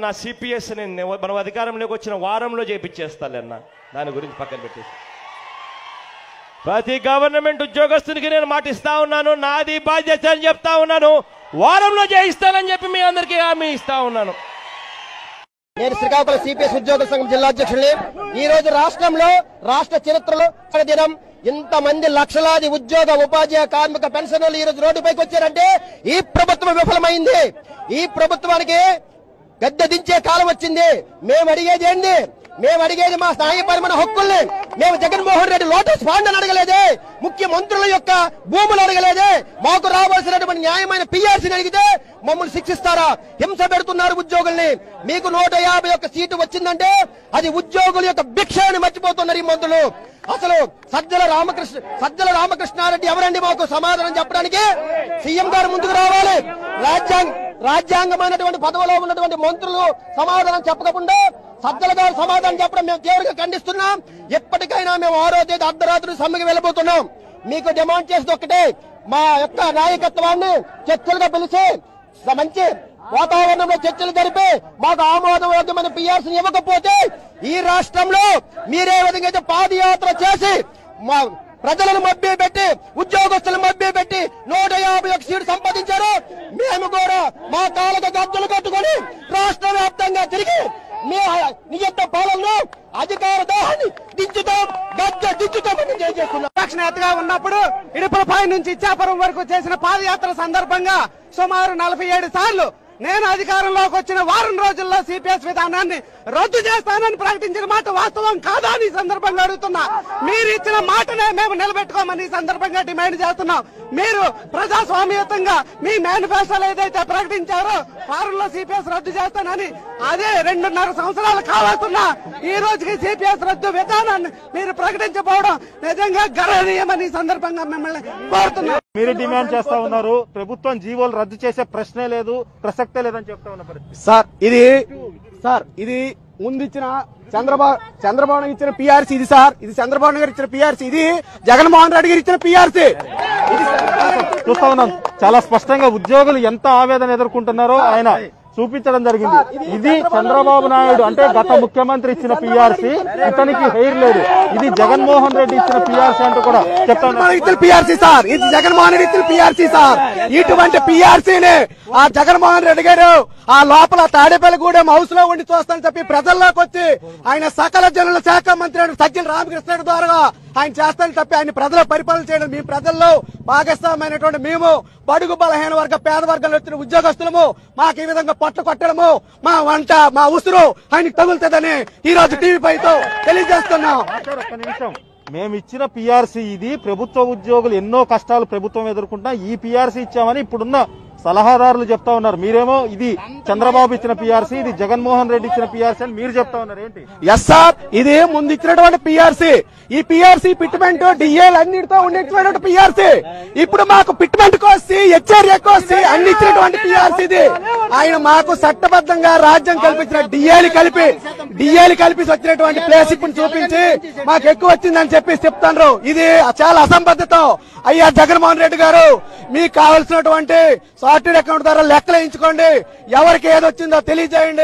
నా సిపిఎస్ నేను మనం అధికారంలోకి వచ్చిన వారంలో చేపించేస్తాను దాని గురించి పక్కన పెట్టేసి. ప్రతి గవర్నమెంట్ ఉద్యోగస్తునికి నేను మాట ఇస్తా ఉన్నాను నాది బాధ్యత అని చెప్తా ఉన్నాను. వారంలో చేయిస్తానని చెప్పి మీ అందరికీ హామీ ఇస్తా ఉన్నాను. నేను శ్రీకాకుళం సిపిఎస్ ఉద్యోగుల సంఘం జిల్లా అధ్యక్షుడిని. ఈ రోజు రాష్ట్రంలో రాష్ట్ర చరిత్రలో ఒక దినం ఇంతమంది లక్షలాది ఉద్యోగ ఉపాధ్యాయ కార్మిక పెన్షన్లు ఈ రోజు రోడ్డుపైకి వచ్చారంటే ఈ ప్రభుత్వం విఫలమైంది. ఈ ప్రభుత్వానికి గద్దె దించే కాలం వచ్చింది. మేము అడిగేది ఏంది? మేము అడిగేది మా స్థాయి న్యాయపరమైన హక్కుల్ని. మేము జగన్మోహన్ రెడ్డి లోటస్ ఫండ్ అని అడగలేదే ముఖ్యమంత్రుల యొక్క భూములు అడగలేదే మాకు రావాల్సినటువంటి న్యాయమైన పిఆర్సీని అడిగితే మమ్మల్ని శిక్షిస్తారా? హింస పెడుతున్నారు ఉద్యోగుల్ని. మీకు నూట యాభై ఒక్క సీటు వచ్చిందంటే అది ఉద్యోగుల యొక్క భిక్ష అని మర్చిపోతున్నారు ఈ మంత్రులు. అసలు సజ్జల రామకృష్ణ సజ్జల రామకృష్ణారెడ్డి ఎవరండి మాకు సమాధానం చెప్పడానికి? సీఎం గారు ముందుకు రావాలి. రాజ్యాంగ రాజ్యాంగమైనటువంటి పదవిలో ఉన్నటువంటి మంత్రులు సమాధానం చెప్పకుండా సజ్జల గారు సమాధానం చెప్పడం మేము తీవ్రంగా ఖండిస్తున్నాం. ఎప్పటికైనా మేము ఆరో తేదీ అర్ధరాత్రి సమ్మెకి వెళ్ళబోతున్నాం. మీకు డిమాండ్ చేసేది ఒకటే మా యొక్క నాయకత్వాన్ని చర్చలుగా పిలిచి మంచి వాతావరణంలో చర్చలు జరిపి మాకు ఆమోదయోగ్యమైన పిఆర్సీ ఇవ్వకపోతే ఈ రాష్ట్రంలో మీరే విధంగా అయితే పాదయాత్ర చేసి మా ప్రజలను మభ్య పెట్టి ఉద్యోగస్తులను మభ్య పెట్టి నూట యాభై ఒక సీటు సంపాదించారు. మేము కూడా మా కాళ్ళకు గద్దలు కట్టుకొని రాష్ట్ర వ్యాప్తంగా తిరిగి మీ నియంత పాలనలో అధికార దాహాన్ని దించుతాం గద్ద దించుతామని తెలియజేస్తున్నాం విపక్ష నేతగా ఉన్నప్పుడు ఇడుపులపాయ నుంచి ఇచ్చాపురం వరకు చేసిన పాదయాత్ర సందర్భంగా సుమారు నలభై ఏడు సార్లు నేను అధికారంలోకి వచ్చిన వారం రోజుల్లో సిపిఎస్ విధానాన్ని రద్దు చేస్తానని ప్రకటించిన మాట వాస్తవం కాదా అని సందర్భంగా అడుగుతున్నా. మీరు ఇచ్చిన మాటనే మేము నిలబెట్టుకోమని సందర్భంగా డిమాండ్ చేస్తున్నాం. మీరు ప్రజాస్వామ్యతంగా మీ మేనిఫెస్టోలు ఏదైతే ప్రకటించారో వారంలో సిపిఎస్ రద్దు చేస్తానని అదే రెండున్నర సంవత్సరాలు కావాల్సిన ఈ రోజుకి సిపిఎస్ రద్దు విధానాన్ని మీరు ప్రకటించకపోవడం నిజంగా గర్వనీయమని సందర్భంగా మిమ్మల్ని కోరుతున్నాం. మీరు డిమాండ్ చేస్తా ఉన్నారు. ప్రభుత్వం జీవోలు రద్దు చేసే ప్రశ్నే లేదు ప్రసక్తే లేదని చెప్తా ఉన్న పరిస్థితి. సార్ ఇది సార్ ఇది ముందు ఇచ్చిన చంద్రబాబు చంద్రబాబు నాయుడు ఇచ్చిన పిఆర్సీ ఇది సార్. ఇది చంద్రబాబు నాయుడు ఇచ్చిన పిఆర్సీ ఇది జగన్మోహన్ రెడ్డి గారు ఇచ్చిన పిఆర్సీ చూస్తా ఉన్నాం. చాలా స్పష్టంగా ఉద్యోగులు ఎంత ఆవేదన ఎదుర్కొంటున్నారో ఆయన చూపించడం జరిగింది. ఇది చంద్రబాబు నాయుడు అంటే గత ముఖ్యమంత్రి ఇచ్చిన పిఆర్సీ ఇతనికి హెయిర్ లేదు. ఇది జగన్మోహన్ రెడ్డి ఇచ్చిన పిఆర్సీ అంటూ కూడా చెప్తా ఉన్నారు జగన్మోహన్ ఇచ్చిన పిఆర్సీ సార్. ఇది జగన్మోహన్ రెడ్డి ఇచ్చిన పిఆర్సీ సార్. ఇటువంటి పిఆర్సీని ఆ జగన్మోహన్ రెడ్డి గారు ఆ లోపల తాడేపల్లిగూడెం హౌస్లో ఉండి చూస్తానని చెప్పి ప్రజల్లోకి వచ్చి ఆయన సకల జనుల శాఖ మంత్రి సజ్జల రామకృష్ణ ద్వారా ఆయన చేస్తానని చెప్పి ఆయన ప్రజల పరిపాలన చేయడం మీ ప్రజల్లో భాగస్వామైనటువంటి మేము బడుగు బలహీన వర్గ పేద వర్గంలో వచ్చిన ఉద్యోగస్తులము మాకు ఈ విధంగా పట్టు కొట్టడము మా వంట మా ఉసురు ఆయనకి తగులుతుందని ఈ రోజు టీవీపై తెలియజేస్తున్నాం. నిమిషం. మేము ఇచ్చిన పిఆర్సీ ఇది ప్రభుత్వ ఉద్యోగులు ఎన్నో కష్టాలు ప్రభుత్వం ఎదుర్కొంటున్నా ఈ పిఆర్సీ ఇచ్చామని ఇప్పుడున్న సలహాదారులు చెప్తా ఉన్నారు. మీరేమో ఇది చంద్రబాబు ఇచ్చిన పిఆర్సీ ఇది జగన్మోహన్ రెడ్డి ఇచ్చిన పిఆర్సీ అని మీరు చెప్తా ఉన్నారు. ఏంటి? ఎస్ సార్ ఇది ముందు ఇచ్చినటువంటి పిఆర్సీ ఈ పిఆర్సీ పిట్మెంట్ డిఏలు అన్నిటితో ఉండేటువంటి పిఆర్సీ ఇప్పుడు మాకు పిట్మెంట్ కోసి హెచ్ఆర్ఏ కోసి అన్ని ఇచ్చినటువంటి పిఆర్సీ ఇది. ఆయన మాకు చట్టబద్ధంగా రాజ్యం కల్పించిన డిఏలు కలిపి డిఏలు కలిపి వచ్చినటువంటి ప్లేస్ ఇప్పుడు చూపించి మాకు ఎక్కువ వచ్చిందని చెప్పి చెప్తాను ఇది చాలా అసంబద్ధతం. అయ్యా జగన్మోహన్ రెడ్డి గారు మీకు కావలసినటువంటి సాఫ్ట్వేర్ అకౌంట్ ద్వారా లెక్కలు ఎంచుకోండి ఎవరికి ఏదొచ్చిందో తెలియజేయండి.